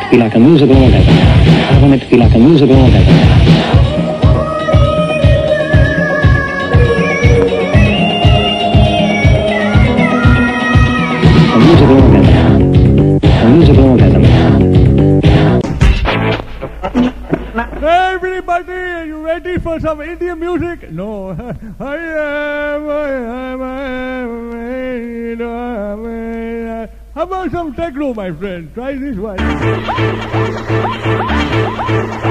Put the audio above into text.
to be like a musical orgasm. I want it to be like a musical orgasm. A musical orgasm. A musical orgasm. Everybody, are you ready for some Indian music? No. I am, I am, I am, I am, I am. How about some techno, my friend? Try this one.